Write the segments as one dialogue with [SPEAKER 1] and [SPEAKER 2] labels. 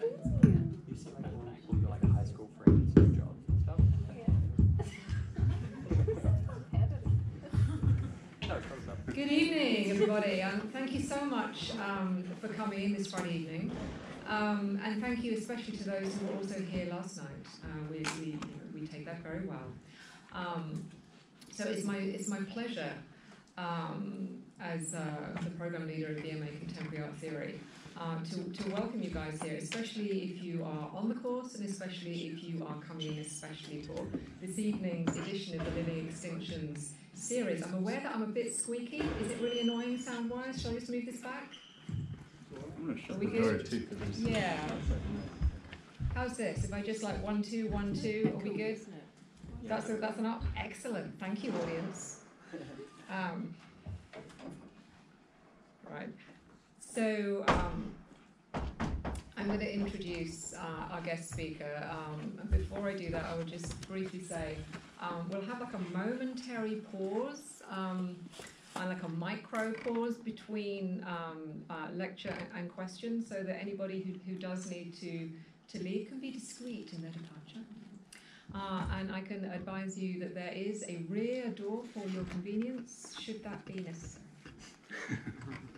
[SPEAKER 1] Good evening, everybody, and thank you so much um, for coming in this Friday evening. Um, and thank you especially to those who were also here last night. Uh, we, we, we take that very well. Um, so it's my, it's my pleasure um, as uh, the program leader of BMA Contemporary Art Theory uh, to, to welcome you guys here, especially if you are on the course and especially if you are coming in especially for this evening's edition of the Living Extinctions series. I'm aware that I'm a bit squeaky. Is it really annoying sound wise? Shall I just move this back?
[SPEAKER 2] I'm gonna shut
[SPEAKER 1] Are we
[SPEAKER 2] the door too.
[SPEAKER 1] Yeah. How's this? If I just like one, two, one, two, are we good? That's, a, that's an up. Excellent. Thank you, audience. Um, right. So um, I'm going to introduce uh, our guest speaker. Um, before I do that, I would just briefly say um, we'll have like a momentary pause. Um, and like a micro pause between um, uh, lecture and, and questions so that anybody who, who does need to, to leave can be discreet in their departure. Uh, and I can advise you that there is a rear door for your convenience, should that be necessary.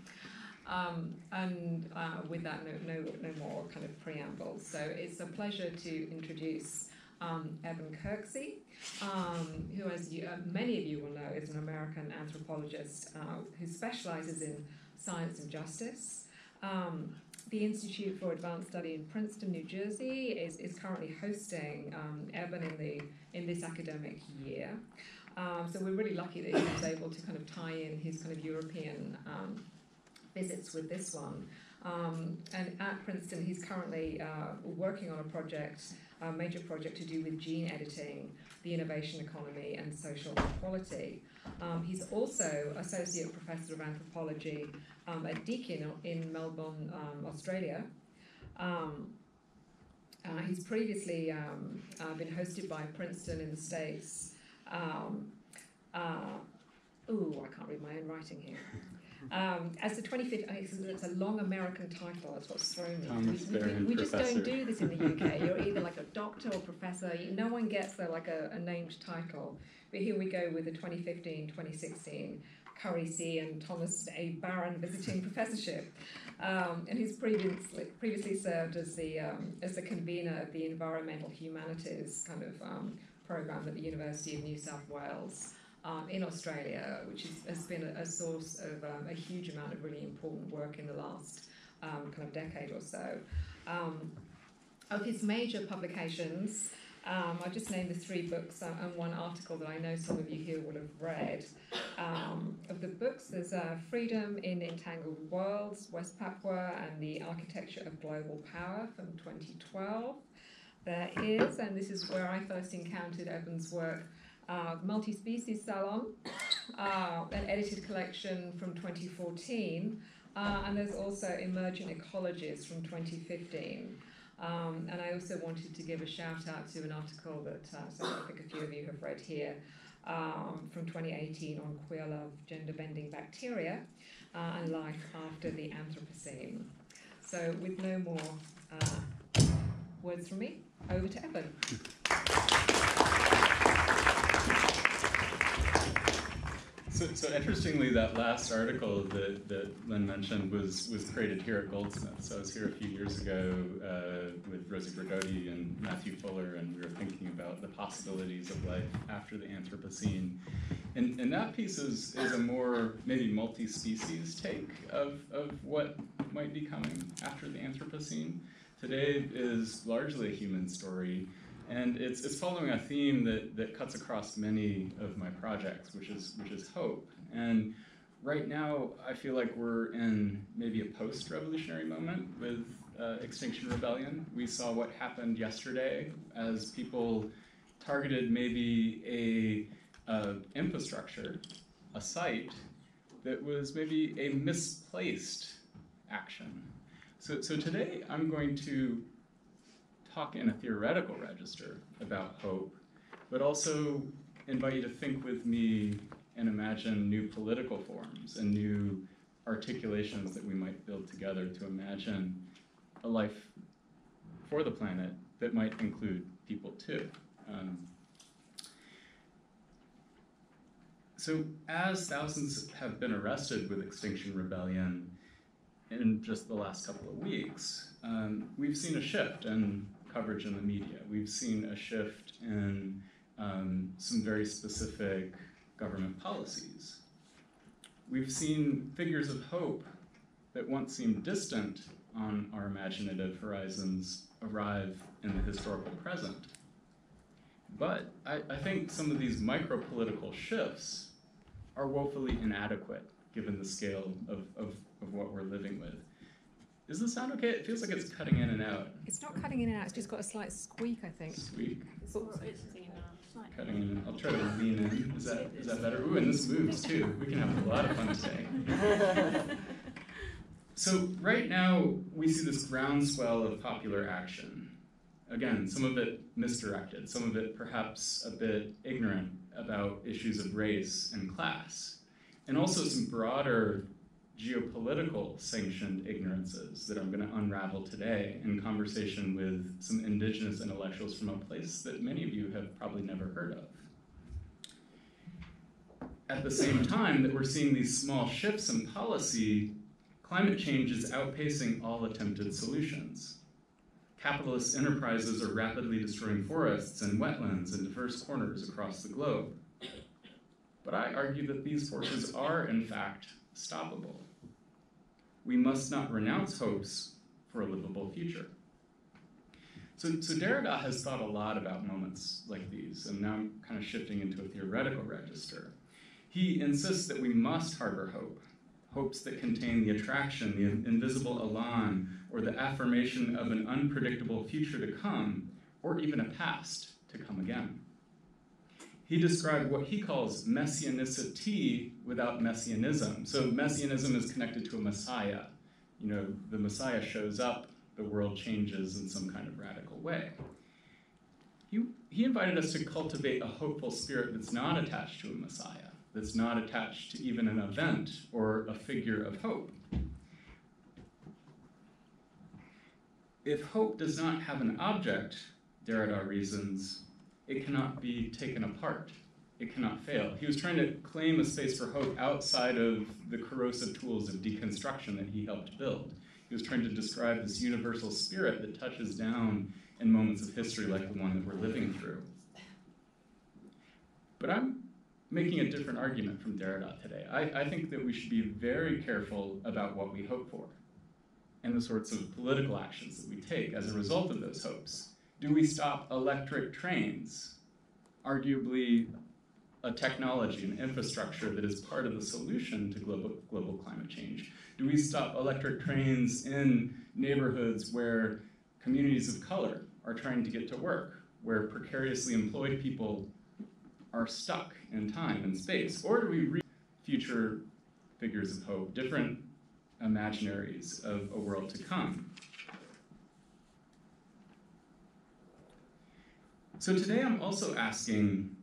[SPEAKER 1] um, and uh, with that, no, no, no more kind of preambles. So it's a pleasure to introduce um, Eben Kirksey, um, who, as you, uh, many of you will know, is an American anthropologist uh, who specializes in science and justice. Um, the Institute for Advanced Study in Princeton, New Jersey, is, is currently hosting um, Evan in the in this academic year. Um, so we're really lucky that he was able to kind of tie in his kind of European um, visits with this one. Um, and at Princeton, he's currently uh, working on a project, a major project to do with gene editing, the innovation economy, and social equality. Um, he's also associate professor of anthropology um, at Deakin in Melbourne, um, Australia. Um, uh, he's previously um, uh, been hosted by Princeton in the States. Um, uh, ooh, I can't read my own writing here. Um, as the 25th, oh, it's, a long American title, that's what's thrown me. We, we, we just don't do this in the UK. You're either like a doctor or professor. No one gets the, like a, a named title. But here we go with the 2015 2016 Currie C. and Thomas A. Barron visiting professorship. Um, and he's previously, previously served as the, um, as the convener of the Environmental Humanities kind of um, program at the University of New South Wales um, in Australia, which is, has been a, a source of um, a huge amount of really important work in the last um, kind of decade or so. Um, of his major publications, um, I'll just name the three books uh, and one article that I know some of you here will have read. Um, of the books, there's uh, Freedom in Entangled Worlds, West Papua, and the Architecture of Global Power from 2012. There is, and this is where I first encountered Eben's work, uh, Multi Species Salon, uh, an edited collection from 2014, uh, and there's also Emergent Ecologies from 2015. Um, and I also wanted to give a shout out to an article that uh, so I think a few of you have read here um, from 2018 on queer love, gender bending bacteria, uh, and life after the Anthropocene. So, with no more uh, words from me, over to Eben.
[SPEAKER 2] So, so interestingly, that last article that, that Lynn mentioned was, was created here at Goldsmith. So I was here a few years ago uh, with Rosi Braidotti and Matthew Fuller, and we were thinking about the possibilities of life after the Anthropocene. And, and that piece is, is a more maybe multi-species take of, of what might be coming after the Anthropocene. Today is largely a human story, and it's, it's following a theme that, that cuts across many of my projects, which is, which is hope. And right now, I feel like we're in maybe a post revolutionary moment with uh, Extinction Rebellion. We saw what happened yesterday as people targeted maybe a infrastructure, a site that was maybe a misplaced action. So, so today I'm going to talk in a theoretical register about hope, but also invite you to think with me and imagine new political forms and new articulations that we might build together to imagine a life for the planet that might include people too. Um, so, as thousands have been arrested with Extinction Rebellion in just the last couple of weeks, um, we've seen a shift in coverage in the media. We've seen a shift in um, some very specific government policies. We've seen figures of hope that once seemed distant on our imaginative horizons arrive in the historical present. But I, I think some of these micro political shifts are woefully inadequate given the scale of, of, of what we're living with. Does this sound okay? It feels like it's cutting in and out.
[SPEAKER 1] It's not cutting in and out, it's just got a slight squeak, I think.
[SPEAKER 2] Squeak, oh,
[SPEAKER 3] It's all- it's, you know, it's like-
[SPEAKER 2] cutting in. and- I'll try to lean in. Is that is that better? Ooh, and this moves too. We can have a lot of fun today. So right now we see this groundswell of popular action. Again, some of it misdirected, some of it perhaps a bit ignorant about issues of race and class, and also some broader geopolitical sanctioned ignorances that I'm going to unravel today in conversation with some indigenous intellectuals from a place that many of you have probably never heard of. At the same time that we're seeing these small shifts in policy, climate change is outpacing all attempted solutions. Capitalist enterprises are rapidly destroying forests and wetlands in diverse corners across the globe. But I argue that these forces are, in fact, stoppable. We must not renounce hopes for a livable future. So, so Derrida has thought a lot about moments like these, and now I'm kind of shifting into a theoretical register. He insists that we must harbor hope, hopes that contain the attraction, the invisible elan, or the affirmation of an unpredictable future to come, or even a past to come again. He described what he calls messianicity without messianism. So messianism is connected to a messiah. You know, the messiah shows up, the world changes in some kind of radical way. He, he invited us to cultivate a hopeful spirit that's not attached to a messiah, that's not attached to even an event or a figure of hope. If hope does not have an object, Derrida reasons, it cannot be taken apart. It cannot fail. He was trying to claim a space for hope outside of the corrosive tools of deconstruction that he helped build. He was trying to describe this universal spirit that touches down in moments of history like the one that we're living through. But I'm making a different argument from Derrida today. I, I think that we should be very careful about what we hope for and the sorts of political actions that we take as a result of those hopes. Do we stop electric trains? Arguably, a technology, and infrastructure that is part of the solution to global, global climate change? Do we stop electric trains in neighborhoods where communities of color are trying to get to work, where precariously employed people are stuck in time and space? Or do we reach future figures of hope, different imaginaries of a world to come? So today I'm also asking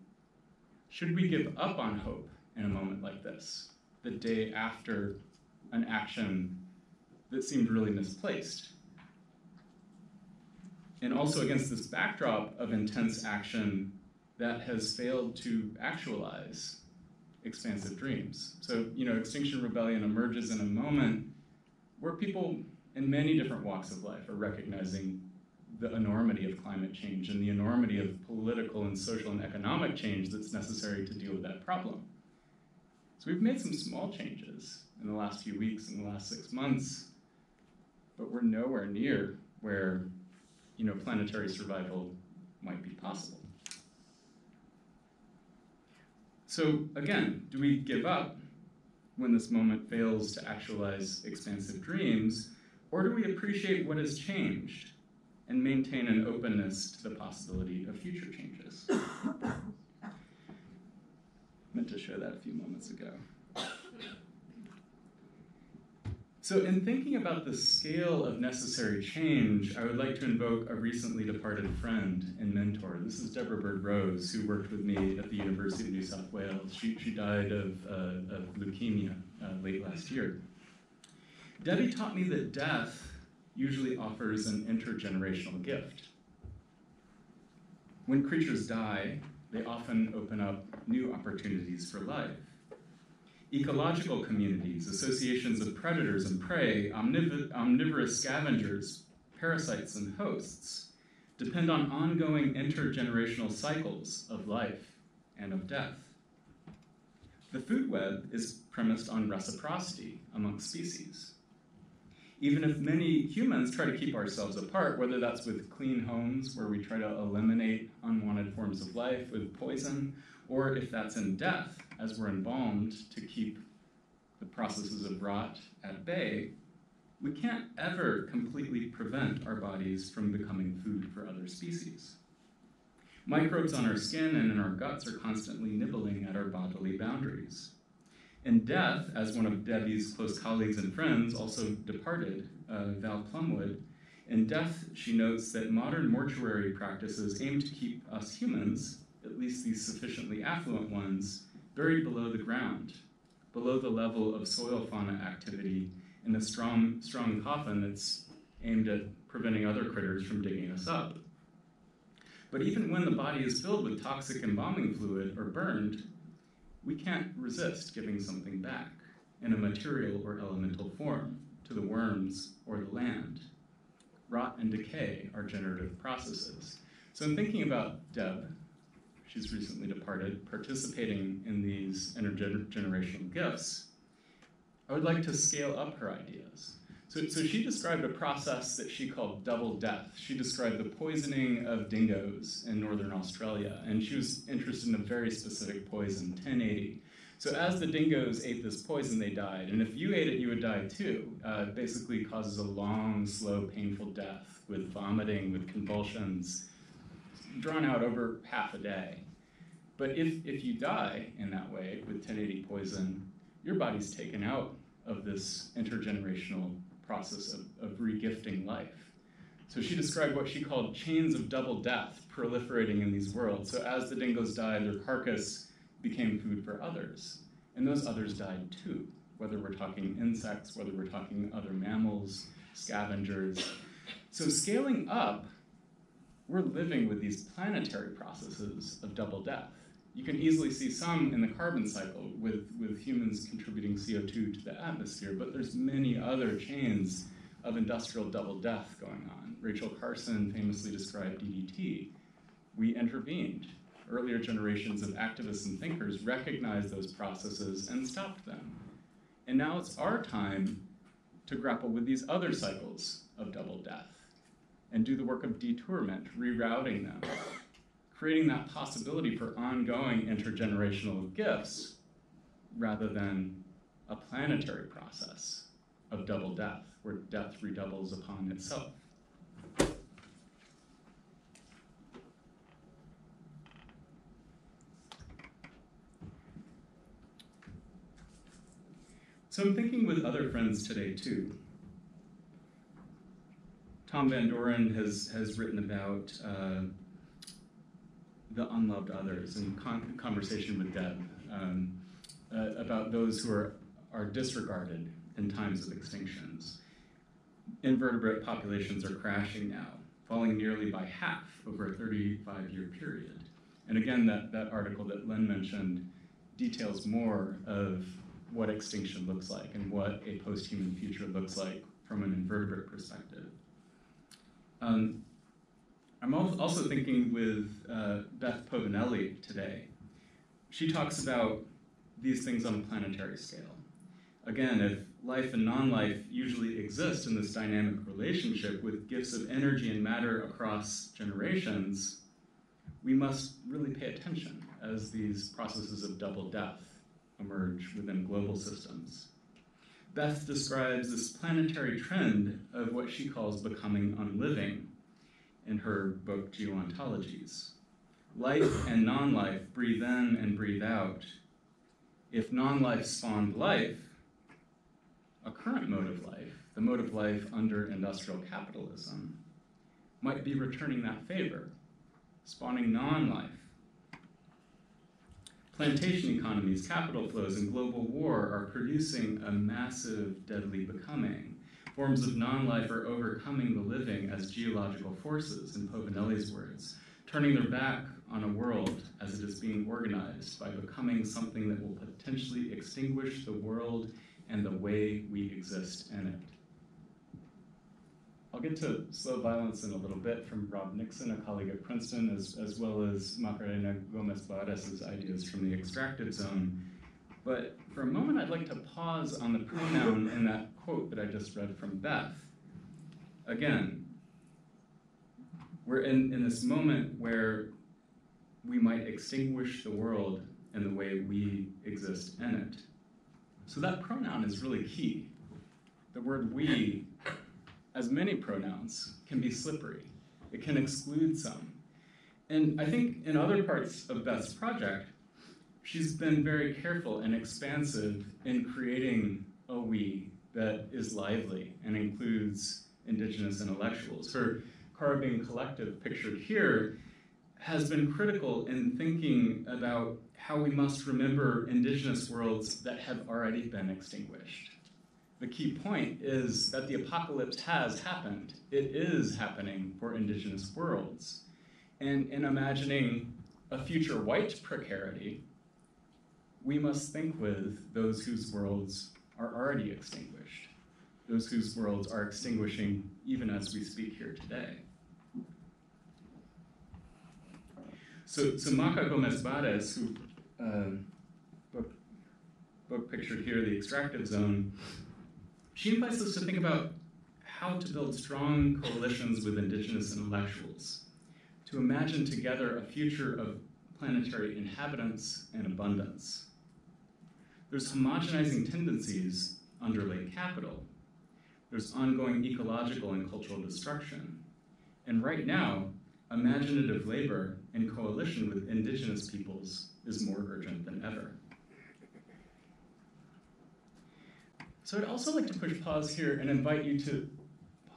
[SPEAKER 2] should we give up on hope in a moment like this, the day after an action that seemed really misplaced? And also against this backdrop of intense action that has failed to actualize expansive dreams. So, you know, Extinction Rebellion emerges in a moment where people in many different walks of life are recognizing the enormity of climate change and the enormity of political and social and economic change that's necessary to deal with that problem. So we've made some small changes in the last few weeks, in the last six months, but we're nowhere near where you know, planetary survival might be possible. So again, do we give up when this moment fails to actualize expansive dreams, or do we appreciate what has changed and maintain an openness to the possibility of future changes? meant to show that a few moments ago. So, in thinking about the scale of necessary change, I would like to invoke a recently departed friend and mentor. This is Deborah Bird Rose, who worked with me at the University of New South Wales. She, she died of, uh, of leukemia uh, late last year. Debbie taught me that death usually offers an intergenerational gift. When creatures die, they often open up new opportunities for life. Ecological communities, associations of predators and prey, omniv- omnivorous scavengers, parasites, and hosts depend on ongoing intergenerational cycles of life and of death. The food web is premised on reciprocity among species. Even if many humans try to keep ourselves apart, whether that's with clean homes where we try to eliminate unwanted forms of life with poison, or if that's in death as we're embalmed to keep the processes of rot at bay, we can't ever completely prevent our bodies from becoming food for other species. Microbes on our skin and in our guts are constantly nibbling at our bodily boundaries. In death, as one of Debbie's close colleagues and friends also departed, uh, Val Plumwood, in death, she notes that modern mortuary practices aim to keep us humans, at least these sufficiently affluent ones, buried below the ground, below the level of soil fauna activity in a strong, strong coffin that's aimed at preventing other critters from digging us up. But even when the body is filled with toxic embalming fluid or burned, we can't resist giving something back in a material or elemental form to the worms or the land. Rot and decay are generative processes. So, in thinking about Deb, she's recently departed, participating in these intergenerational gifts, I would like to scale up her ideas. So, so she described a process that she called double death. She described the poisoning of dingoes in northern Australia, and she was interested in a very specific poison, 1080. So as the dingoes ate this poison, they died, and if you ate it, you would die too. Uh, it basically causes a long, slow, painful death with vomiting, with convulsions, drawn out over half a day. But if, if you die in that way with 1080 poison, your body's taken out of this intergenerational process of, of regifting life. So she described what she called chains of double death proliferating in these worlds. So as the dingoes died, their carcass became food for others. And those others died too, whether we're talking insects, whether we're talking other mammals, scavengers. So scaling up, we're living with these planetary processes of double death. You can easily see some in the carbon cycle with, with humans contributing CO2 to the atmosphere, but there's many other chains of industrial double death going on. Rachel Carson famously described DDT. We intervened. Earlier generations of activists and thinkers recognized those processes and stopped them. And now it's our time to grapple with these other cycles of double death and do the work of detourment, rerouting them, creating that possibility for ongoing intergenerational gifts rather than a planetary process of double death, where death redoubles upon itself. So I'm thinking with other friends today too. Thom van Dooren has, has written about uh, the unloved others in con- conversation with Deb um, uh, about those who are, are disregarded in times of extinctions. Invertebrate populations are crashing now, falling nearly by half over a 35 year period. And again, that, that article that Len mentioned details more of what extinction looks like and what a post human future looks like from an invertebrate perspective. Um, I'm also thinking with uh, Beth Povinelli today. She talks about these things on a planetary scale. Again, if life and non life usually exist in this dynamic relationship with gifts of energy and matter across generations, we must really pay attention as these processes of double death emerge within global systems. Beth describes this planetary trend of what she calls becoming unliving in her book Geontologies. Life and non life breathe in and breathe out. If non life spawned life, a current mode of life, the mode of life under industrial capitalism, might be returning that favor, spawning non life. Plantation economies, capital flows, and global war are producing a massive, deadly becoming Forms of non-life are overcoming the living as geological forces, in Povinelli's words, turning their back on a world as it is being organized by becoming something that will potentially extinguish the world and the way we exist in it. I'll get to slow violence in a little bit from Rob Nixon, a colleague at Princeton, as, as well as Macarena Gomez Barris' ideas from the extractive zone. But for a moment, I'd like to pause on the pronoun in that quote that I just read from Beth. Again, we're in, in this moment where we might extinguish the world and the way we exist in it. So that pronoun is really key. The word we, as many pronouns, can be slippery. It can exclude some. And I think in other parts of Beth's project, she's been very careful and expansive in creating a we that is lively and includes indigenous intellectuals. Her Karrabing Collective, pictured here, has been critical in thinking about how we must remember indigenous worlds that have already been extinguished. The key point is that the apocalypse has happened. It is happening for indigenous worlds. And in imagining a future white precarity, we must think with those whose worlds are already extinguished, those whose worlds are extinguishing even as we speak here today. So, so Maca Gomez Barris, who uh, book, book pictured here, the extractive zone, she invites us to think about how to build strong coalitions with indigenous intellectuals, to imagine together a future of planetary inhabitants and abundance. There's homogenizing tendencies underlay capital. There's ongoing ecological and cultural destruction. And right now, imaginative labor in coalition with indigenous peoples is more urgent than ever. So I'd also like to push pause here and invite you to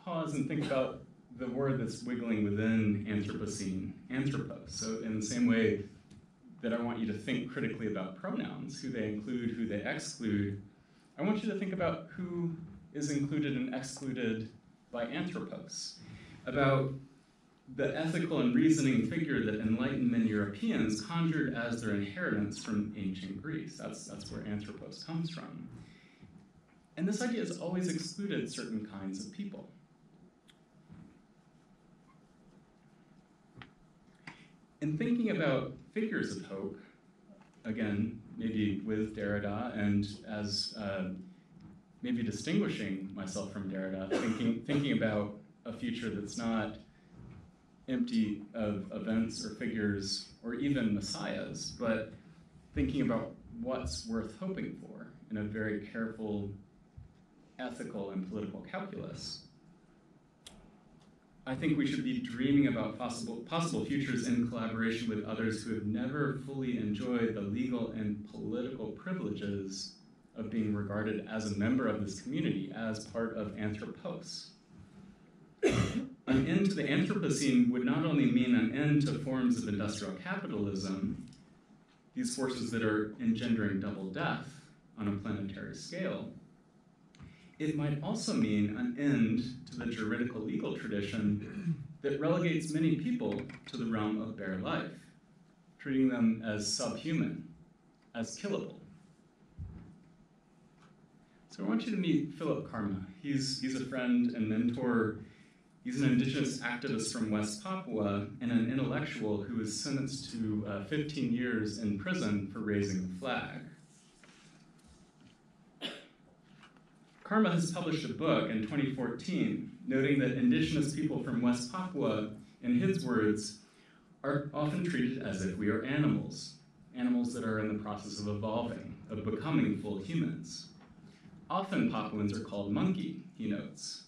[SPEAKER 2] pause and think about the word that's wiggling within Anthropocene, anthropos. So in the same way that I want you to think critically about pronouns, who they include, who they exclude, I want you to think about who is included and excluded by anthropos, about the ethical and reasoning figure that Enlightenment Europeans conjured as their inheritance from ancient Greece. That's, that's where anthropos comes from. And this idea has always excluded certain kinds of people. In thinking about figures of hope, again, maybe with Derrida and as uh, maybe distinguishing myself from Derrida, thinking, thinking about a future that's not empty of events or figures or even messiahs, but thinking about what's worth hoping for in a very careful ethical and political calculus. I think we should be dreaming about possible, possible futures in collaboration with others who have never fully enjoyed the legal and political privileges of being regarded as a member of this community, as part of Anthropos. an end to the Anthropocene would not only mean an end to forms of industrial capitalism, these forces that are engendering double death on a planetary scale, it might also mean an end to the juridical legal tradition that relegates many people to the realm of bare life, treating them as subhuman, as killable. So I want you to meet Filep Karma. He's, he's a friend and mentor. He's an indigenous activist from West Papua and an intellectual who was sentenced to uh, 15 years in prison for raising the flag. Karma has published a book in 2014 noting that indigenous people from West Papua, in his words, are often treated as if we are animals, animals that are in the process of evolving, of becoming full humans. Often Papuans are called monkey, he notes.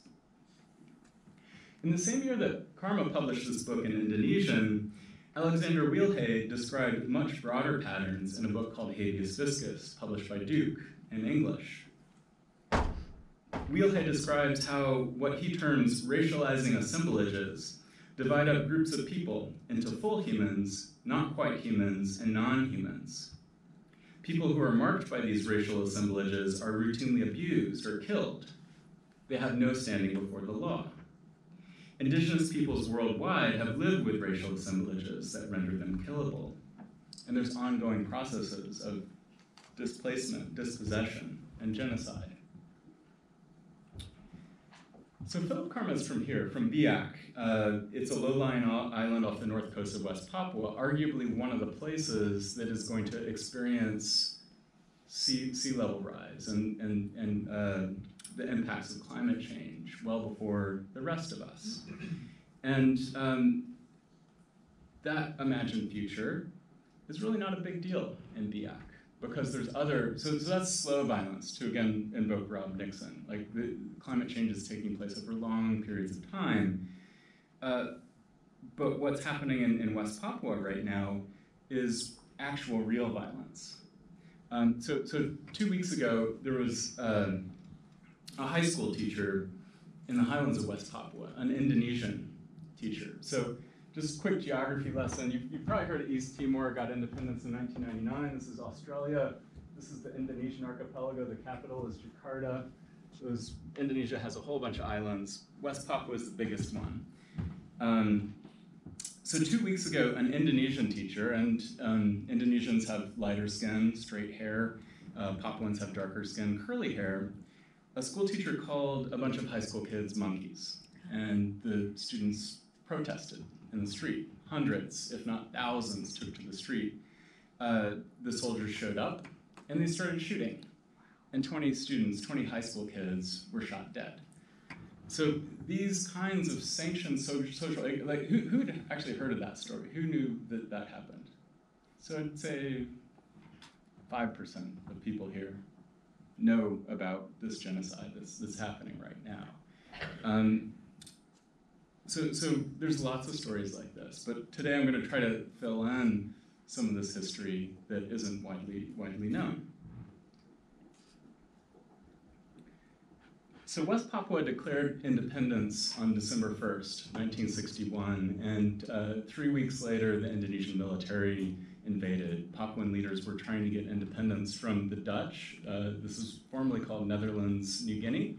[SPEAKER 2] In the same year that Karma published this book in Indonesian, Alexander Weheliye described much broader patterns in a book called Habeas Viscus, published by Duke in English. Weheliye describes how what he terms racializing assemblages divide up groups of people into full humans, not quite humans, and non humans. People who are marked by these racial assemblages are routinely abused or killed. they have no standing before the law. Indigenous peoples worldwide have lived with racial assemblages that render them killable. And there's ongoing processes of displacement, dispossession, and genocide. So Filep Karma is from here, from Biak. Uh, it's a low-lying island off the north coast of West Papua, arguably one of the places that is going to experience sea, sea level rise and, and, and uh, the impacts of climate change well before the rest of us. And um, that imagined future is really not a big deal in Biak because there's other, so, so that's slow violence to again invoke Rob Nixon. Like the climate change is taking place over long periods of time. Uh, but what's happening in, in West Papua right now is actual real violence. Um, so, so two weeks ago, there was uh, a high school teacher in the highlands of West Papua, an Indonesian teacher. So just a quick geography lesson. You've, you've, probably heard of East Timor got independence in 1999. This is Australia. This is the Indonesian archipelago. The capital is Jakarta. Those, Indonesia has a whole bunch of islands. West Papua is the biggest one. Um, so two weeks ago, an Indonesian teacher, and um, Indonesians have lighter skin, straight hair. Uh, Papuans have darker skin, curly hair. A school teacher called a bunch of high school kids monkeys, and the students protested in the street. Hundreds, if not thousands, took to the street. Uh, the soldiers showed up and they started shooting. And 20 students, 20 high school kids, were shot dead. So these kinds of sanctioned social, social like, who, who had actually heard of that story? Who knew that that happened? So I'd say 5% of people here know about this genocide that's, that's happening right now. Um, so, so there's lots of stories like this, but today I'm going to try to fill in some of this history that isn't widely, widely known. So West Papua declared independence on December 1st, 1961, and uh, three weeks later, the Indonesian military invaded. Papuan leaders were trying to get independence from the Dutch. Uh, this is formerly called Netherlands New Guinea,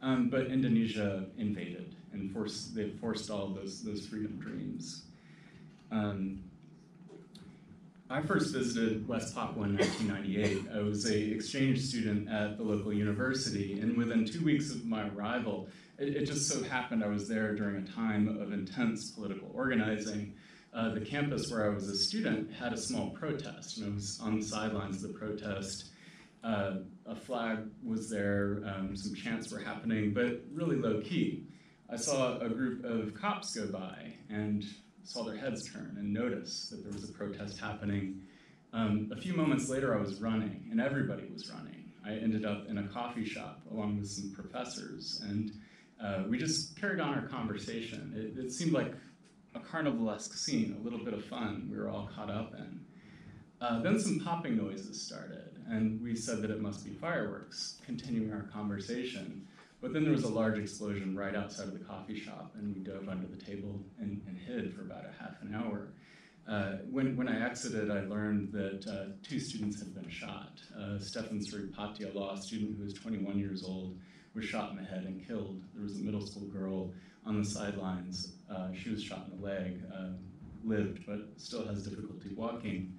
[SPEAKER 2] um, but Indonesia invaded and forced, they forestalled those, those freedom dreams. Um, I first visited West Papua in 1998. I was a exchange student at the local university, and within two weeks of my arrival, it, it just so happened I was there during a time of intense political organizing. Uh, the campus where I was a student had a small protest, and I was on the sidelines of the protest. Uh, a flag was there, um, some chants were happening, but really low key. I saw a group of cops go by and saw their heads turn and notice that there was a protest happening. Um, a few moments later, I was running, and everybody was running. I ended up in a coffee shop along with some professors, and uh, we just carried on our conversation. It, it seemed like a carnivalesque scene, a little bit of fun we were all caught up in. Uh, then some popping noises started, and we said that it must be fireworks, continuing our conversation. But then there was a large explosion right outside of the coffee shop, and we dove under the table and, and hid for about a half an hour. Uh, when, when I exited, I learned that uh, two students had been shot. Uh, Stefan Sripatia, a law student who was 21 years old, was shot in the head and killed. There was a middle school girl on the sidelines. Uh, she was shot in the leg, uh, lived, but still has difficulty walking.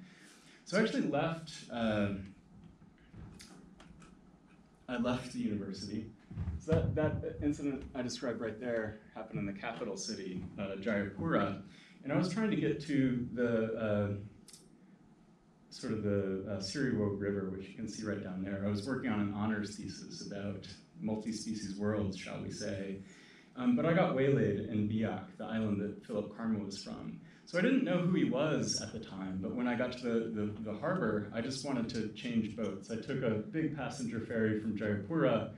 [SPEAKER 2] So I actually left. Uh, I left the university so that, that incident I described right there happened in the capital city, uh, Jayapura. And I was trying to get to the uh, sort of the uh, River, which you can see right down there. I was working on an honors thesis about multi-species worlds, shall we say. Um, but I got waylaid in Biak, the island that Filep Karma was from. So I didn't know who he was at the time, but when I got to the, the, the harbor, I just wanted to change boats. I took a big passenger ferry from Jayapura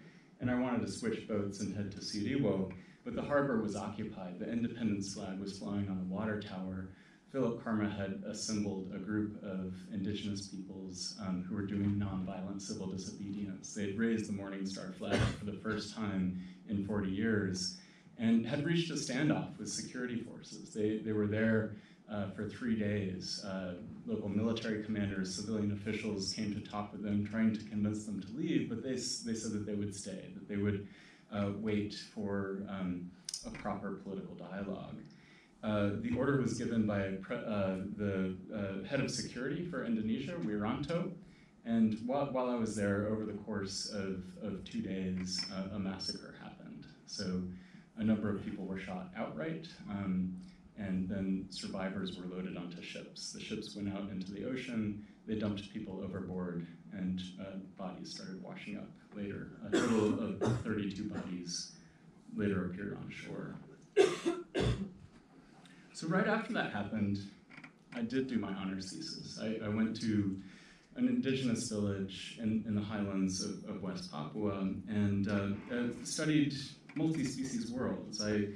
[SPEAKER 2] and I wanted to switch boats and head to Siriwo, but the harbor was occupied. The independence flag was flying on the water tower. Filep Karma had assembled a group of indigenous peoples um, who were doing nonviolent civil disobedience. They had raised the Morning Star flag for the first time in 40 years and had reached a standoff with security forces. They, they were there uh, for three days. Uh, local military commanders, civilian officials came to talk with them, trying to convince them to leave, but they, they said that they would stay, that they would uh, wait for um, a proper political dialogue. Uh, the order was given by uh, the uh, head of security for Indonesia, Wiranto, and while, while I was there, over the course of, of two days, a massacre happened. So a number of people were shot outright, um, and then survivors were loaded onto ships. The ships went out into the ocean, they dumped people overboard, and uh, bodies started washing up later. A total of 32 bodies later appeared on shore. so right after that happened, I did do my honors thesis. I, I went to an indigenous village in, in the highlands of, of West Papua and uh, uh, studied multi-species worlds. I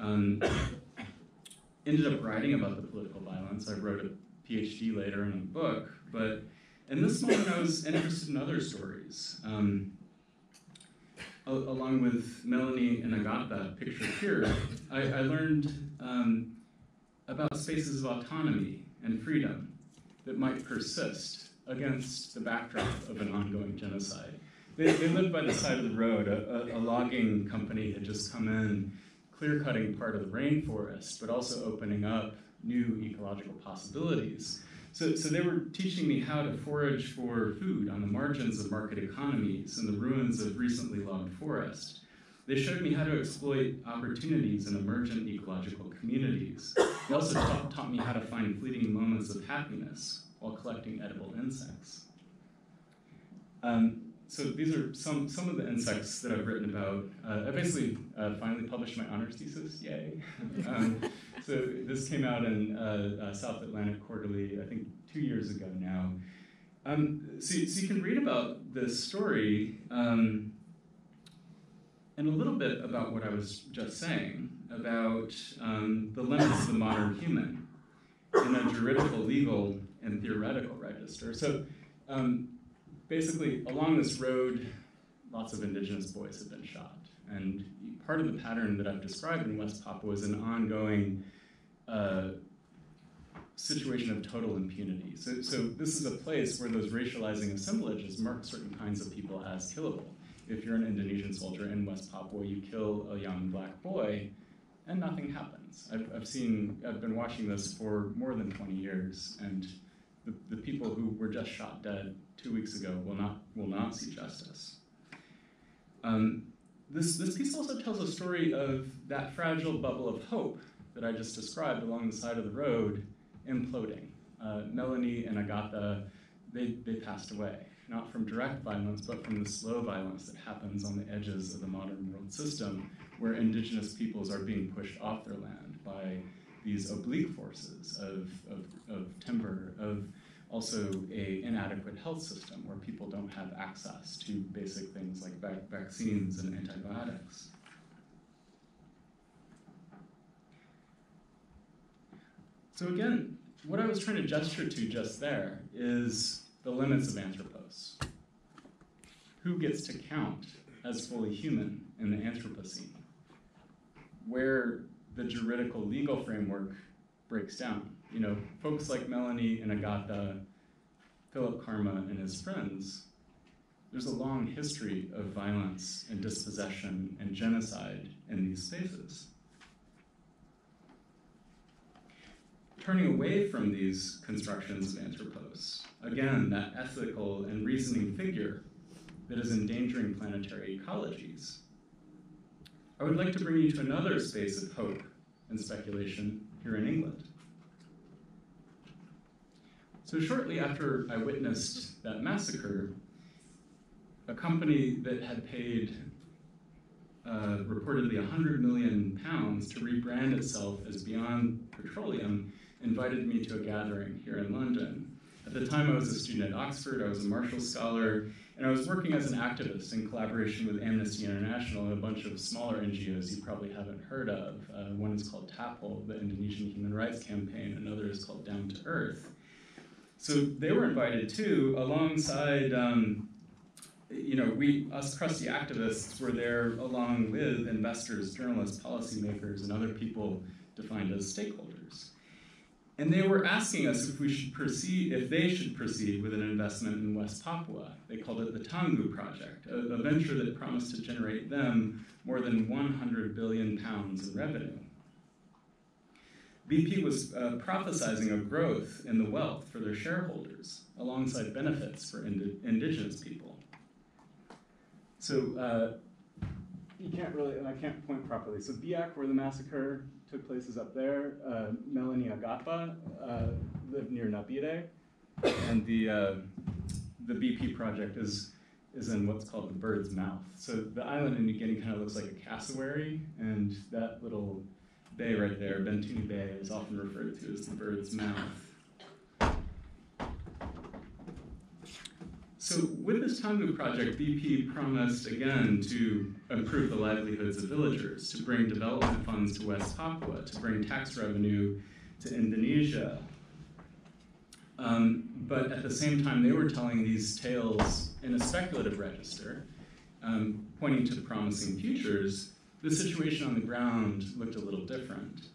[SPEAKER 2] um, ended up writing about the political violence. I wrote a PhD later in a book, but in this moment I was interested in other stories. Um, along with Melanie and Agatha, pictured here, I, I learned um, about spaces of autonomy and freedom that might persist against the backdrop of an ongoing genocide. They, they lived by the side of the road. A, a, a logging company had just come in, clear cutting part of the rainforest, but also opening up new ecological possibilities. So, so they were teaching me how to forage for food on the margins of market economies and the ruins of recently logged forest. They showed me how to exploit opportunities in emergent ecological communities. They also taught, taught me how to find fleeting moments of happiness while collecting edible insects. Um, so these are some, some of the insects that I've written about. Uh, I basically uh, finally published my honors thesis, yay. um, so this came out in uh, uh, South Atlantic Quarterly, I think two years ago now. Um, so, so, you can read about this story um, and a little bit about what I was just saying about um, the limits of the modern human in a juridical, legal, and theoretical register. So um, basically, along this road, lots of indigenous boys have been shot. And part of the pattern that I've described in West Papua is an ongoing uh, situation of total impunity. So, so this is a place where those racializing assemblages mark certain kinds of people as killable. If you're an Indonesian soldier in West Papua, you kill a young black boy, and nothing happens. I've, I've seen, I've been watching this for more than 20 years, and the, the people who were just shot dead two weeks ago will not, will not see justice. Um, this, this piece also tells a story of that fragile bubble of hope that I just described along the side of the road imploding. Uh, Melanie and Agatha, they, they passed away, not from direct violence, but from the slow violence that happens on the edges of the modern world system, where indigenous peoples are being pushed off their land by these oblique forces of, of, of timber, of also a inadequate health system where people don't have access to basic things like vac vaccines and antibiotics. So again, what I was trying to gesture to just there is the limits of anthropos. Who gets to count as fully human in the Anthropocene? Where the juridical legal framework breaks down. You know, folks like Melanie and Agatha, Filep Karma and his friends, there's a long history of violence and dispossession and genocide in these spaces. Turning away from these constructions of anthropos, again, that ethical and reasoning figure that is endangering planetary ecologies, I would like to bring you to another space of hope and speculation here in England. So shortly after I witnessed that massacre, a company that had paid uh, reportedly 100 million pounds to rebrand itself as Beyond Petroleum invited me to a gathering here in London. At the time, I was a student at Oxford, I was a Marshall Scholar, and I was working as an activist in collaboration with Amnesty International and a bunch of smaller NGOs you probably haven't heard of. Uh, one is called TAPOL, the Indonesian Human Rights Campaign, another is called Down to Earth. So they were invited too, alongside, um, you know, we, us crusty activists were there along with investors, journalists, policymakers, and other people defined as stakeholders. And they were asking us if we should proceed, if they should proceed with an investment in West Papua. They called it the Tangguh Project, a, a venture that promised to generate them more than 100 billion pounds in revenue. BP was uh, prophesizing of growth in the wealth for their shareholders, alongside benefits for indi- indigenous people. So uh, you can't really, and I can't point properly. So Biak, where the massacre took place, is up there. Uh, Melanie Agapa uh, lived near Nabire, and the uh, the BP project is is in what's called the bird's mouth. So the island in New Guinea kind of looks like a cassowary, and that little bay right there, Bintuni Bay, is often referred to as the bird's mouth. So with this Tangguh project, BP promised again to improve the livelihoods of villagers, to bring development funds to West Papua, to bring tax revenue to Indonesia. Um, but at the same time, they were telling these tales in a speculative register, um, pointing to promising futures. The situation on the ground looked a little different.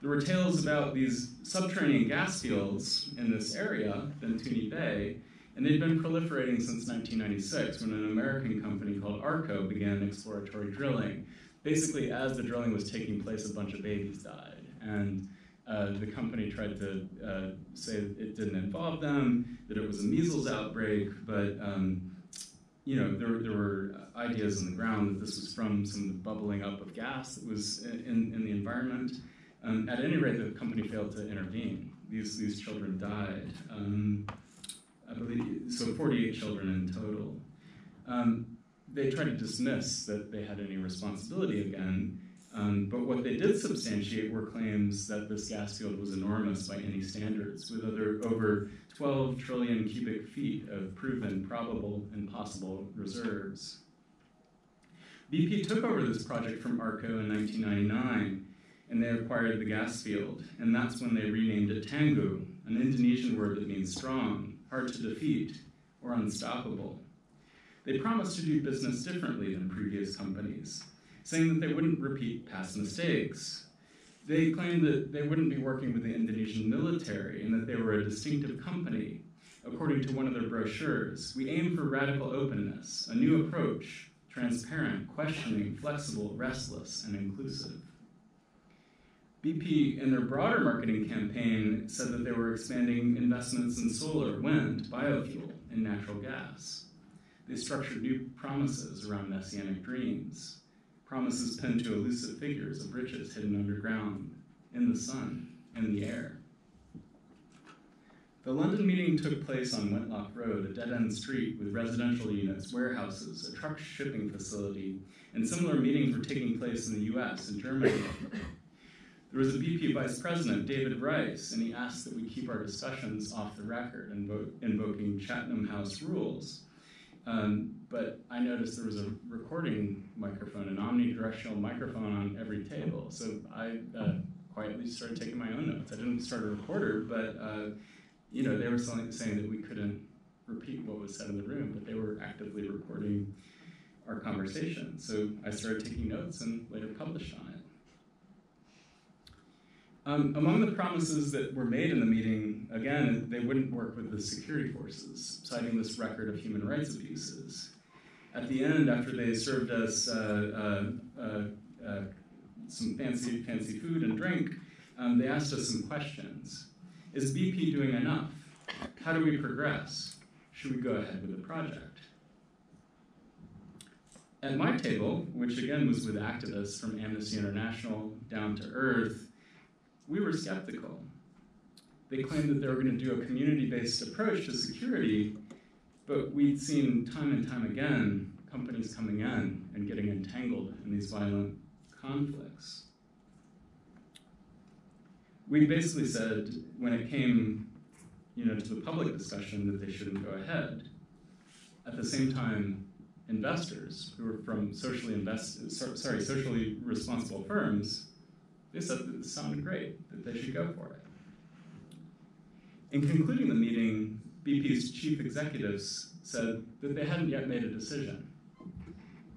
[SPEAKER 2] There were tales about these subterranean gas fields in this area, Bintuni Bay, and they'd been proliferating since 1996 when an American company called ARCO began exploratory drilling. Basically, as the drilling was taking place, a bunch of babies died. And uh, the company tried to uh, say it didn't involve them, that it was a measles outbreak, but um, you know there, there were ideas on the ground that this was from some of the bubbling up of gas that was in, in the environment. Um, at any rate, the company failed to intervene. These, these children died. Um, I believe, so 48 children in total. Um, they tried to dismiss that they had any responsibility again, um, but what they did substantiate were claims that this gas field was enormous by any standards, with other, over 12 trillion cubic feet of proven, probable, and possible reserves. BP took over this project from ARCO in 1999, and they acquired the gas field, and that's when they renamed it Tangguh, an Indonesian word that means strong, hard to defeat, or unstoppable. They promised to do business differently than previous companies, saying that they wouldn't repeat past mistakes. They claimed that they wouldn't be working with the Indonesian military and that they were a distinctive company. According to one of their brochures, we aim for radical openness, a new approach, transparent, questioning, flexible, restless, and inclusive. BP, in their broader marketing campaign, said that they were expanding investments in solar, wind, biofuel, and natural gas. They structured new promises around messianic dreams, promises pinned to elusive figures of riches hidden underground, in the sun, and the air. The London meeting took place on Wentlock Road, a dead end street with residential units, warehouses, a truck shipping facility, and similar meetings were taking place in the US and Germany. There was a BP vice president, David Rice, and he asked that we keep our discussions off the record, invo- invoking Chatham House rules. Um, but I noticed there was a recording microphone, an omnidirectional microphone on every table. So I uh, quietly started taking my own notes. I didn't start a recorder, but uh, you know they were saying, that we couldn't repeat what was said in the room, but they were actively recording our conversation. So I started taking notes and later published on it. Um, among the promises that were made in the meeting, again, they wouldn't work with the security forces, citing this record of human rights abuses. At the end, after they served us uh, uh, uh, uh some fancy, fancy food and drink, um, they asked us some questions. Is BP doing enough? How do we progress? Should we go ahead with the project? At my table, which again was with activists from Amnesty International, Down to Earth, we were skeptical. They claimed that they were going to do a community based approach to security, but we'd seen time and time again companies coming in and getting entangled in these violent conflicts. We basically said when it came you know, to the public discussion that they shouldn't go ahead. At the same time, investors who were from socially invest, sorry, socially responsible firms they said that it sounded great, that they should go for it. In concluding the meeting, BP's chief executives said that they hadn't yet made a decision.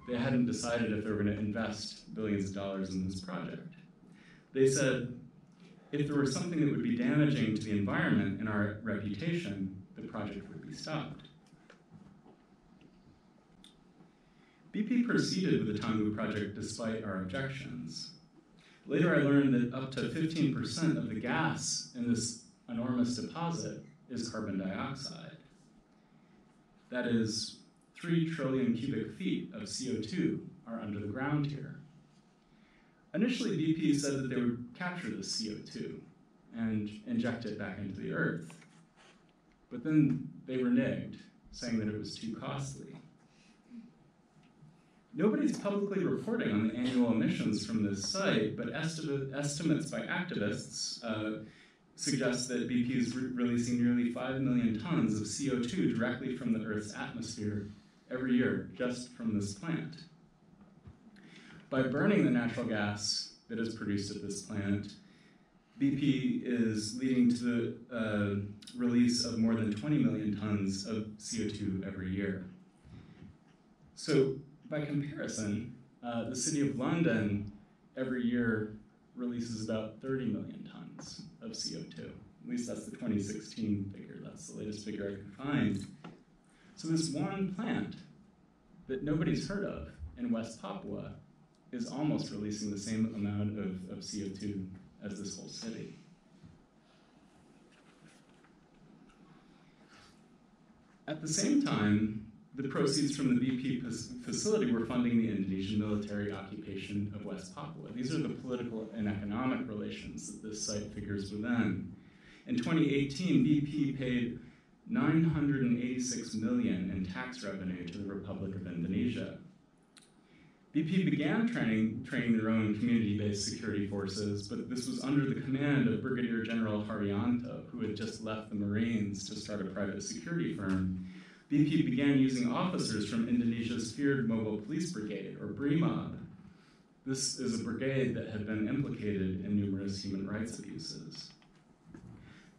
[SPEAKER 2] They hadn't decided if they were going to invest billions of dollars in this project. They said, if there were something that would be damaging to the environment and our reputation, the project would be stopped. BP proceeded with the Tangguh project despite our objections. Later, I learned that up to 15% of the gas in this enormous deposit is carbon dioxide. That is, 3 trillion cubic feet of CO2 are under the ground here. Initially, BP said that they would capture the CO2 and inject it back into the earth. But then they reneged, saying that it was too costly. Nobody's publicly reporting on the annual emissions from this site, but esti- estimates by activists uh, suggest that BP is re- releasing nearly 5 million tons of CO2 directly from the Earth's atmosphere every year just from this plant. By burning the natural gas that is produced at this plant, BP is leading to the uh, release of more than 20 million tons of CO2 every year. So, by comparison, uh, the City of London every year releases about 30 million tons of CO2. At least that's the 2016 figure. That's the latest figure I could find. So, this one plant that nobody's heard of in West Papua is almost releasing the same amount of, of CO2 as this whole city. At the same time, the proceeds from the BP facility were funding the Indonesian military occupation of West Papua. These are the political and economic relations that this site figures within. In 2018, BP paid 986 million in tax revenue to the Republic of Indonesia. BP began training, training their own community-based security forces, but this was under the command of Brigadier General Haryanto, who had just left the Marines to start a private security firm. BP began using officers from Indonesia's feared Mobile Police Brigade, or BRIMOB. This is a brigade that had been implicated in numerous human rights abuses.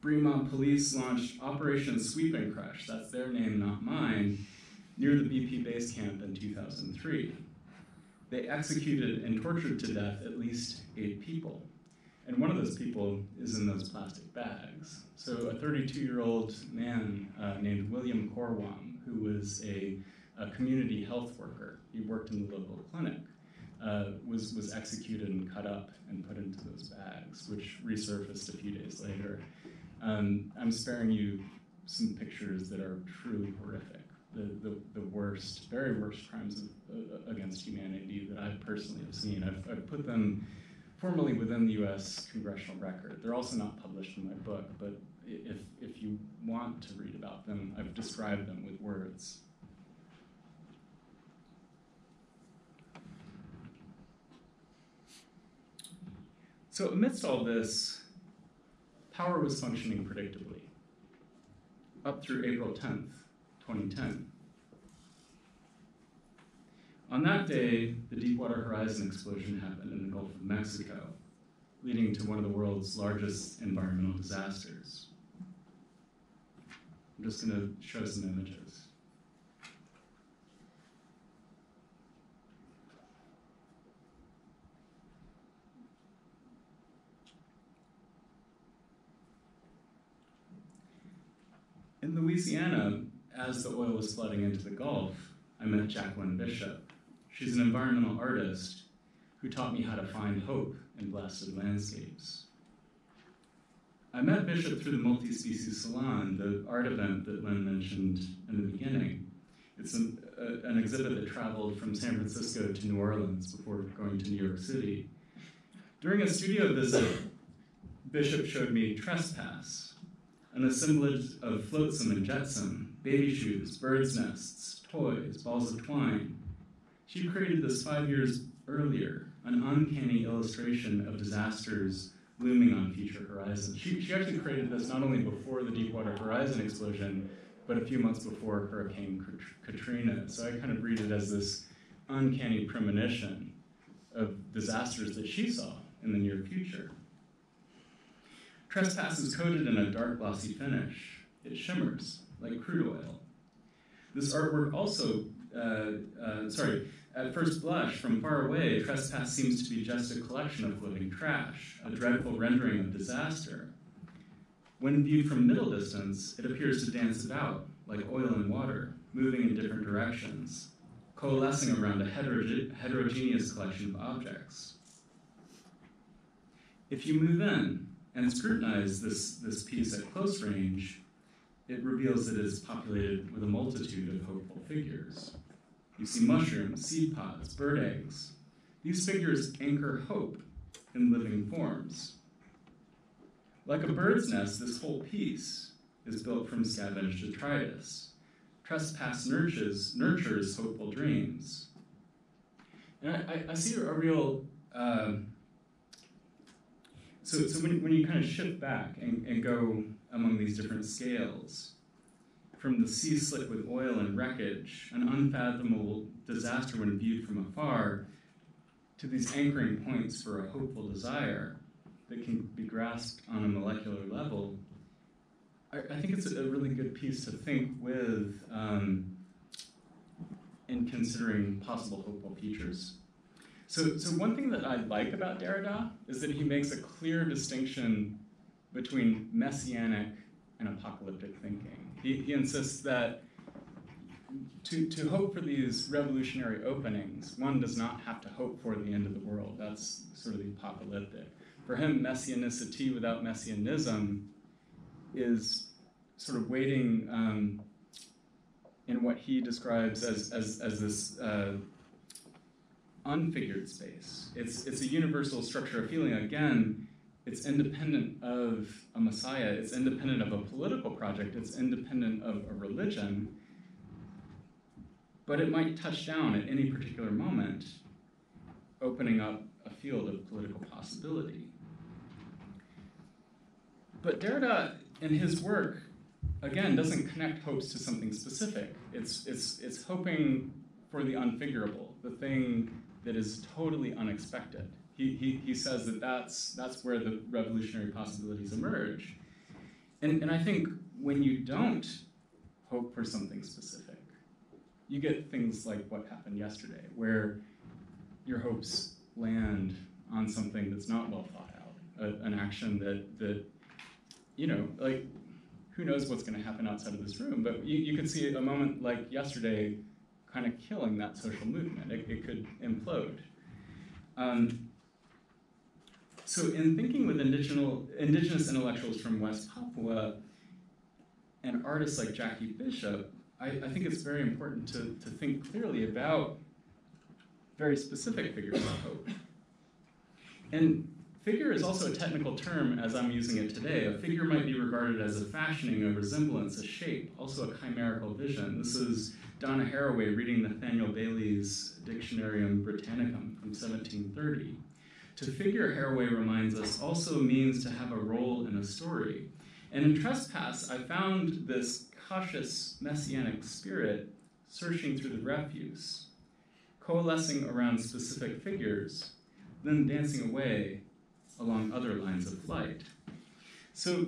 [SPEAKER 2] BRIMOB police launched Operation Sweep and Crush, that's their name, not mine, near the BP base camp in 2003 they executed and tortured to death at least eight people. And one of those people is in those plastic bags. So a 32-year-old man uh, named William Korwam, who was a, a, community health worker, he worked in the local clinic, uh, was, was executed and cut up and put into those bags, which resurfaced a few days later. Um, I'm sparing you some pictures that are truly horrific the, the, the worst, very worst crimes of, uh, against humanity that I personally have seen. I've, I've put them formally within the U.S. congressional record. They're also not published in my book, but if, if you want to read about them, I've described them with words. So amidst all this, power was functioning predictably. Up through April 10th, 2010. On that day, the Deepwater Horizon explosion happened in the Gulf of Mexico, leading to one of the world's largest environmental disasters. I'm just going to show some images. In Louisiana, as the oil was flooding into the Gulf, I met Jacqueline Bishop. She's an environmental artist who taught me how to find hope in blasted landscapes. I met Bishop through the Multi Species Salon, the art event that Lynn mentioned in the beginning. It's an, uh, an exhibit that traveled from San Francisco to New Orleans before going to New York City. During a studio visit, Bishop showed me Trespass, an assemblage of flotsam and jetsam, baby shoes, birds' nests, toys, balls of twine. She created this five years earlier, an uncanny illustration of disasters looming on future horizons. She, she actually created this not only before the Deepwater Horizon explosion, but a few months before Hurricane Katrina. So I kind of read it as this uncanny premonition of disasters that she saw in the near future. Trespass is coated in a dark glossy finish. It shimmers like crude oil. This artwork also, uh, uh, sorry, At first blush, from far away, trespass seems to be just a collection of living trash, a dreadful rendering of disaster. When viewed from middle distance, it appears to dance about, like oil and water, moving in different directions, coalescing around a heteroge- heterogeneous collection of objects. If you move in and scrutinize this, this piece at close range, it reveals that it is populated with a multitude of hopeful figures. You see mushrooms, seed pods, bird eggs. These figures anchor hope in living forms. Like a bird's nest, this whole piece is built from scavenged detritus. Trespass nurtures, nurtures hopeful dreams. And I, I, see a real. Um, so, so when, when you kind of shift back and, and go among these different scales, from the sea slick with oil and wreckage, an unfathomable disaster when viewed from afar, to these anchoring points for a hopeful desire that can be grasped on a molecular level, I, I think it's a really good piece to think with um, in considering possible hopeful futures. So, so one thing that I like about Derrida is that he makes a clear distinction between messianic and apocalyptic thinking. He, he insists that to, to hope for these revolutionary openings, one does not have to hope for the end of the world. That's sort of the apocalyptic. For him, messianicity without messianism is sort of waiting um, in what he describes as, as, as this uh, unfigured space. It's, it's a universal structure of feeling. Again, it's independent of a messiah, it's independent of a political project, it's independent of a religion, but it might touch down at any particular moment, opening up a field of political possibility. But Derrida, in his work, again, doesn't connect hopes to something specific. It's, it's, it's hoping for the unfigurable, the thing that is totally unexpected. He, he, he says that that's, that's where the revolutionary possibilities emerge. And, and I think when you don't hope for something specific, you get things like what happened yesterday, where your hopes land on something that's not well thought out, a, an action that, that, you know, like, who knows what's going to happen outside of this room, but you, you could see a moment like yesterday kind of killing that social movement. It, it could implode. Um, so, in thinking with indigenous, intellectuals from West Papua and artists like Jackie Bishop, I, I think it's very important to, to think clearly about very specific figures of hope. And figure is also a technical term as I'm using it today. A figure might be regarded as a fashioning, a resemblance, a shape, also a chimerical vision. This is Donna Haraway reading Nathaniel Bailey's Dictionarium Britannicum from 1730. To figure, Haraway reminds us, also means to have a role in a story. And in Trespass, I found this cautious messianic spirit searching through the refuse, coalescing around specific figures, then dancing away along other lines of flight. So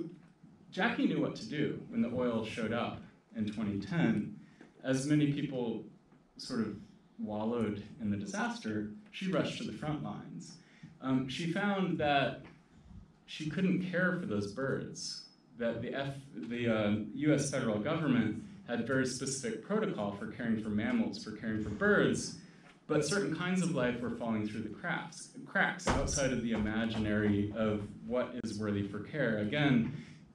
[SPEAKER 2] Jackie knew what to do when the oil showed up in 2010. As many people sort of wallowed in the disaster, she rushed to the front lines. Um, she found that she couldn't care for those birds that the, F, the uh, US federal government had very specific protocol for caring for mammals, for caring for birds, but certain kinds of life were falling through the cracks, cracks outside of the imaginary of what is worthy for care. Again,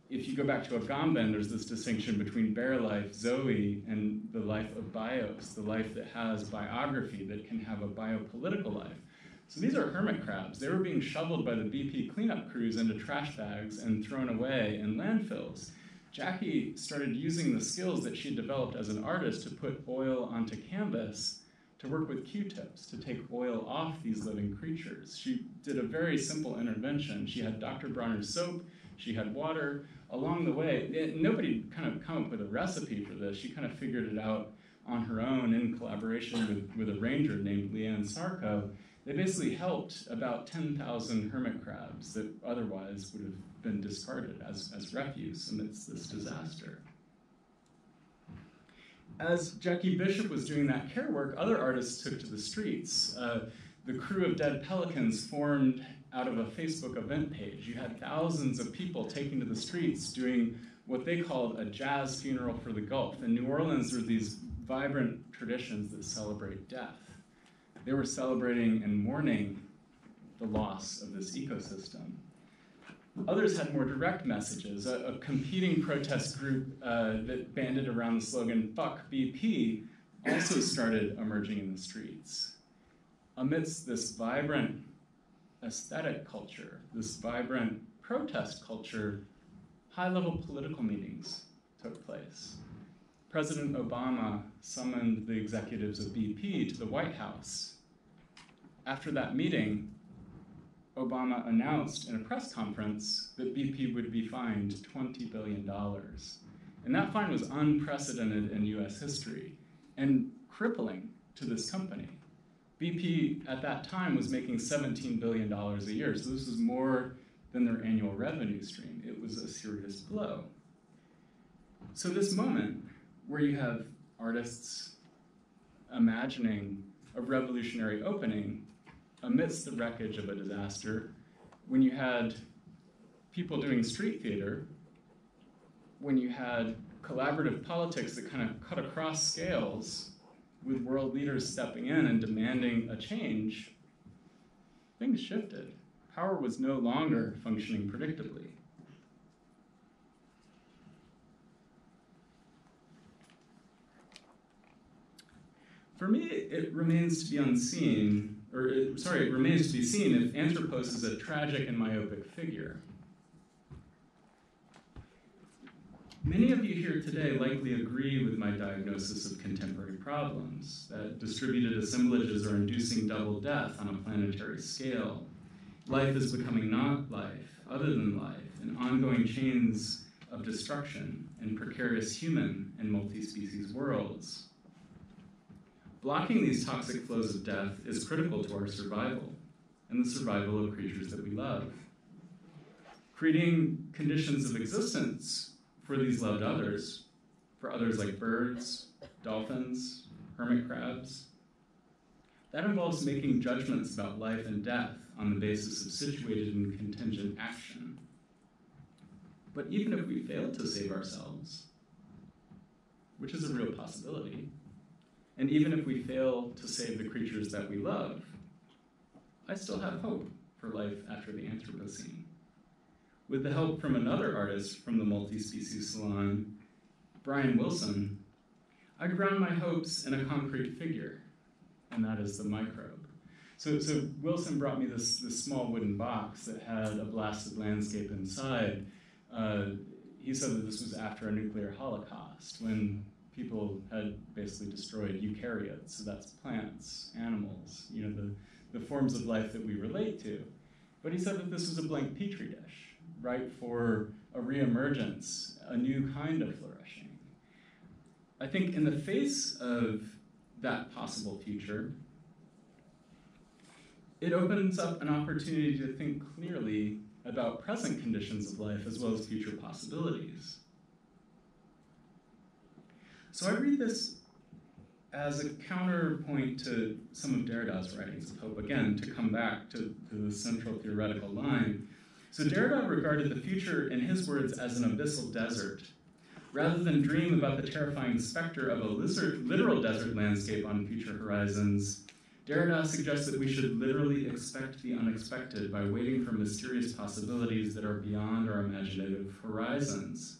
[SPEAKER 2] if you go back to Agamben, there's this distinction between bare life, Zoe, and the life of bios, the life that has biography, that can have a biopolitical life. So these are hermit crabs. They were being shoveled by the BP cleanup crews into trash bags and thrown away in landfills. Jackie started using the skills that she developed as an artist to put oil onto canvas to work with Q-tips to take oil off these living creatures. She did a very simple intervention. She had Dr. Bronner's soap, she had water. Along the way, it, nobody kind of come up with a recipe for this. She kind of figured it out on her own in collaboration with, with a ranger named Leanne Sarko they basically helped about 10,000 hermit crabs that otherwise would have been discarded as, as refuse amidst this disaster. as Jackie Bishop was doing that care work, other artists took to the streets. Uh, the crew of Dead Pelicans formed out of a Facebook event page. You had thousands of people taking to the streets doing what they called a jazz funeral for the Gulf. In New Orleans, there are these vibrant traditions that celebrate death. They were celebrating and mourning the loss of this ecosystem. Others had more direct messages. A, a competing protest group uh, that banded around the slogan, fuck BP, also started emerging in the streets. Amidst this vibrant aesthetic culture, this vibrant protest culture, high level political meetings took place. President Obama summoned the executives of BP to the White House. After that meeting, Obama announced in a press conference that BP would be fined $20 billion. And that fine was unprecedented in US history and crippling to this company. BP at that time was making $17 billion a year, so this was more than their annual revenue stream. It was a serious blow. So, this moment where you have artists imagining a revolutionary opening amidst the wreckage of a disaster, when you had people doing street theater, when you had collaborative politics that kind of cut across scales with world leaders stepping in and demanding a change, things shifted. Power was no longer functioning predictably. For me, it remains to be unseen, or sorry, it remains to be seen if Anthropos is a tragic and myopic figure. Many of you here today likely agree with my diagnosis of contemporary problems, that distributed assemblages are inducing double death on a planetary scale. Life is becoming not life, other than life, in ongoing chains of destruction in precarious human and multi species worlds. Blocking these toxic flows of death is critical to our survival and the survival of creatures that we love. Creating conditions of existence for these loved others, for others like birds, dolphins, hermit crabs, that involves making judgments about life and death on the basis of situated and contingent action. But even if we fail to save ourselves, which is a real possibility, and even if we fail to save the creatures that we love, I still have hope for life after the Anthropocene. With the help from another artist from the multi species salon, Brian Wilson, I ground my hopes in a concrete figure, and that is the microbe. So, so Wilson brought me this, this small wooden box that had a blasted landscape inside. Uh, he said that this was after a nuclear holocaust when people had basically destroyed eukaryotes, so that's plants, animals, you know, the, the forms of life that we relate to. But he said that this was a blank petri dish, ripe for a reemergence, a new kind of flourishing. I think in the face of that possible future, it opens up an opportunity to think clearly about present conditions of life as well as future possibilities. So I read this as a counterpoint to some of Derrida's writings of hope, again, to come back to, to the central theoretical line. So Derrida regarded the future, in his words, as an abyssal desert. Rather than dream about the terrifying specter of a lizard, literal desert landscape on future horizons, Derrida suggests that we should literally expect the unexpected by waiting for mysterious possibilities that are beyond our imaginative horizons.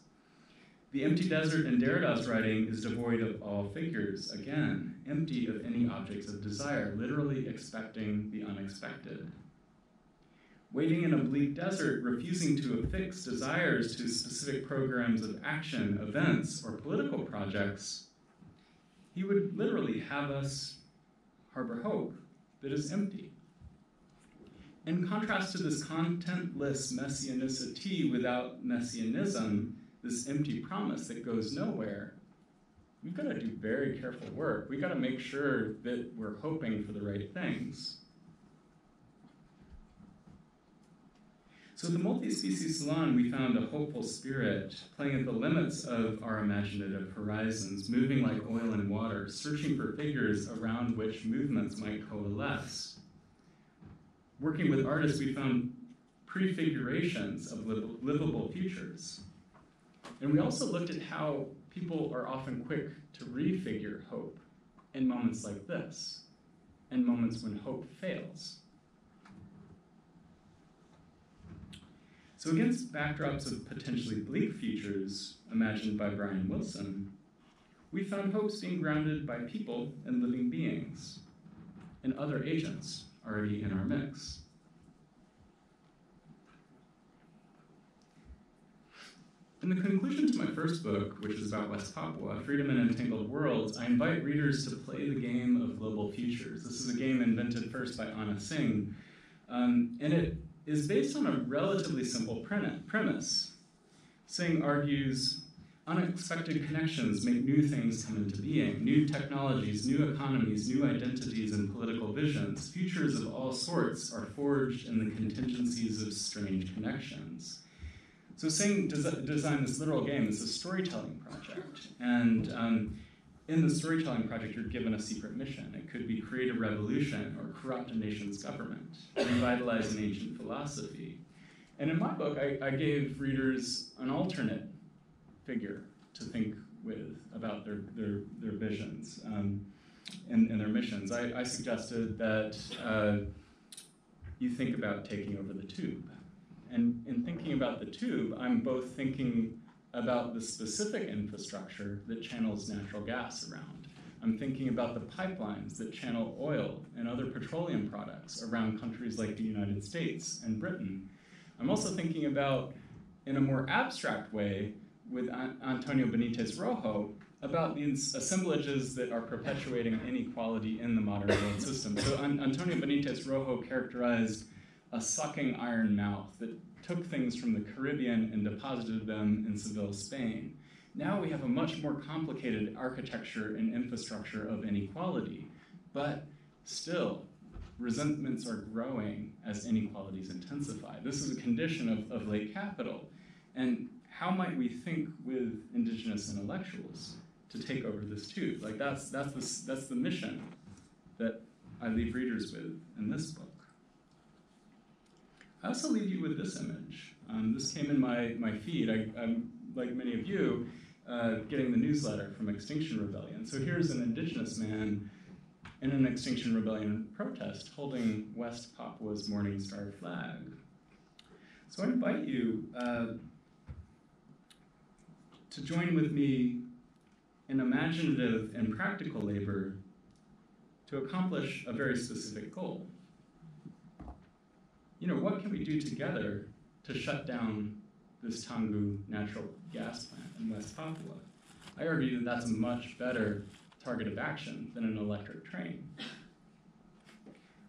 [SPEAKER 2] The empty desert in Derrida's writing is devoid of all figures, again, empty of any objects of desire, literally expecting the unexpected. Waiting in a bleak desert, refusing to affix desires to specific programs of action, events, or political projects, he would literally have us harbor hope that is empty. In contrast to this contentless messianicity without messianism, this empty promise that goes nowhere, we've got to do very careful work. We've got to make sure that we're hoping for the right things. So the multi species salon, we found a hopeful spirit playing at the limits of our imaginative horizons, moving like oil and water, searching for figures around which movements might coalesce. Working with artists, we found prefigurations of livable futures. And we also looked at how people are often quick to refigure hope in moments like this, and moments when hope fails. So, against backdrops of potentially bleak futures imagined by Brian Wilson, we found hopes being grounded by people and living beings and other agents already in our mix. In the conclusion to my first book, which is about West Papua, Freedom in Entangled Worlds, I invite readers to play the game of global futures. This is a game invented first by Anna Tsing, um, and it is based on a relatively simple premise. Singh argues unexpected connections make new things come into being, new technologies, new economies, new identities, and political visions. Futures of all sorts are forged in the contingencies of strange connections. So Tsing des- this literal game. It's a storytelling project, and um, in the storytelling project, you're given a secret mission. It could be create a revolution or corrupt a nation's government, revitalize an ancient philosophy. And in my book, I, I gave readers an alternate figure to think with about their, their, their visions um, and, and, their missions. I, I suggested that uh, you think about taking over the tube. And in thinking about the tube, I'm both thinking about the specific infrastructure that channels natural gas around. I'm thinking about the pipelines that channel oil and other petroleum products around countries like the United States and Britain. I'm also thinking about, in a more abstract way, with Antonio Benitez Rojo, about the assemblages that are perpetuating inequality in the modern world system. So Antonio Benitez Rojo characterized a sucking iron mouth that took things from the Caribbean and deposited them in Seville, Spain. Now we have a much more complicated architecture and infrastructure of inequality, but still, resentments are growing as inequalities intensify. This is a condition of, of late capital. And how might we think with indigenous intellectuals to take over this too? Like that's that's the, that's the mission that I leave readers with in this book. I also leave you with this image. Um, this came in my, my feed. I, am like many of you, uh, getting the newsletter from Extinction Rebellion. So here's an indigenous man in an Extinction Rebellion protest holding West Papua's Morning Star flag. So I invite you uh, to join with me in imaginative and practical labor to accomplish a very specific goal you know, what can we do together to shut down this Tangguh natural gas plant in West Papua? I argue that that's a much better target of action than an electric train.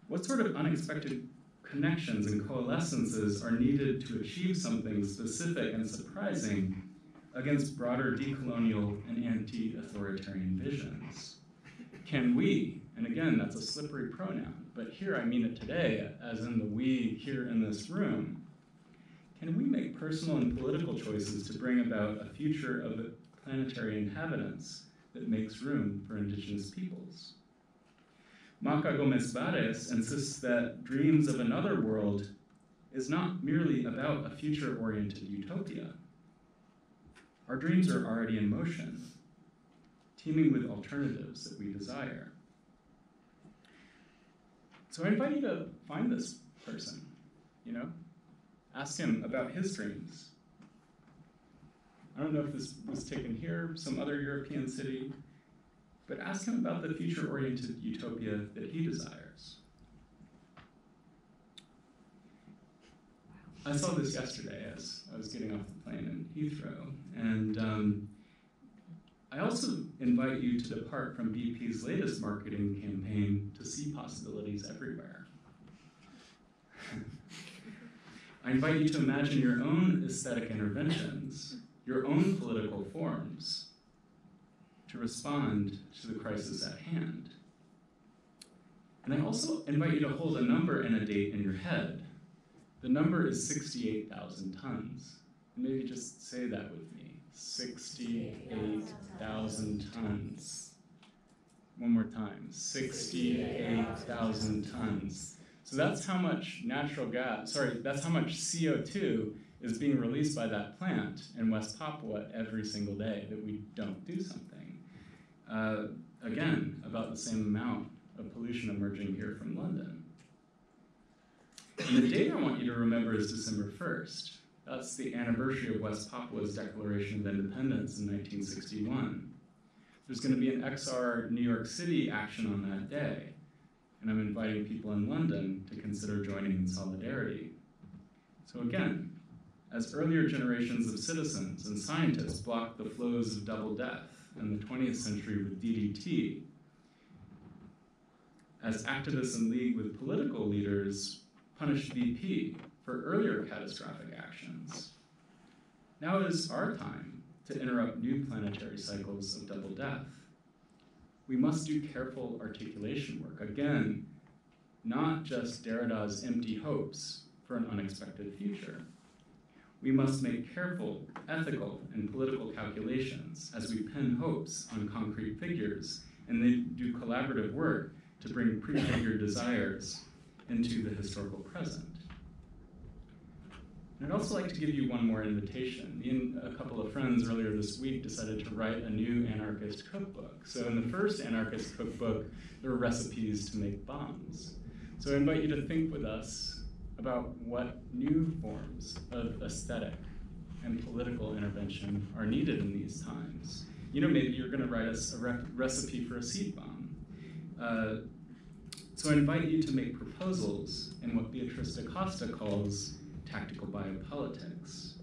[SPEAKER 2] What sort of unexpected connections and coalescences are needed to achieve something specific and surprising against broader decolonial and anti-authoritarian visions? Can we, and again, that's a slippery pronoun, but here I mean it today, as in the we here in this room. Can we make personal and political choices to bring about a future of the planetary inhabitants that makes room for indigenous peoples? Maca Gomez Barris insists that dreams of another world is not merely about a future oriented utopia. Our dreams are already in motion, teeming with alternatives that we desire. So I invite you to find this person, you know, ask him about his dreams. I don't know if this was taken here, some other European city, but ask him about the future oriented utopia that he desires. I saw this yesterday as I was getting off the plane in Heathrow, and um, I also invite you to depart from BP's latest marketing campaign to see possibilities everywhere. I invite you to imagine your own aesthetic interventions, your own political forms, to respond to the crisis at hand. And I also invite you to hold a number and a date in your head The number is 68,000 tons. Maybe just say that with me 68,000 tons. One more time 68,000 tons. So that's how much natural gas, sorry, that's how much CO2 is being released by that plant in West Papua every single day that we don't do something. Uh, again, about the same amount of pollution emerging here from London. And the date I want you to remember is December 1st. That's the anniversary of West Papua's Declaration of Independence in 1961. There's going to be an XR New York City action on that day, and I'm inviting people in London to consider joining in solidarity. So, again, as earlier generations of citizens and scientists blocked the flows of double death in the 20th century with DDT, as activists in league with political leaders punished BP for earlier catastrophic actions. Now is our time to interrupt new planetary cycles of double death. We must do careful articulation work. Again, not just Derrida's empty hopes for an unexpected future. We must make careful ethical and political calculations as we pin hopes on concrete figures and then do collaborative work to bring prefigured desires into the historical present. And I'd also like to give you one more invitation. Me and a couple of friends earlier this week decided to write a new anarchist cookbook. So, in the first anarchist cookbook, there were recipes to make bombs. So, I invite you to think with us about what new forms of aesthetic and political intervention are needed in these times. You know, maybe you're going to write us a re- recipe for a seed bomb. Uh, so I invite you to make proposals in what Beatrice da Costa calls tactical biopolitics.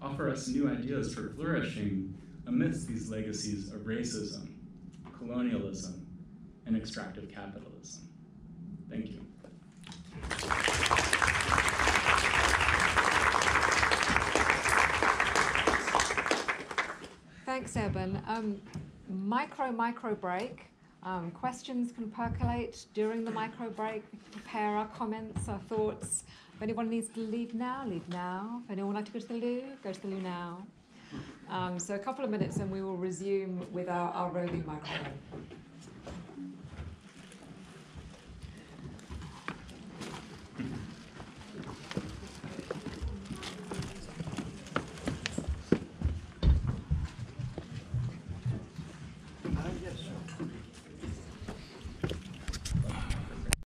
[SPEAKER 2] Offer us new ideas for flourishing amidst these legacies of racism, colonialism, and extractive capitalism. Thank you.
[SPEAKER 1] Thanks, Eben. Um, micro, micro break. Um, questions can percolate during the micro break. Prepare our comments, our thoughts. If anyone needs to leave now, leave now. If anyone would like to go to the loo, go to the loo now. Um, so a couple of minutes and we will resume with our, our roving microphone.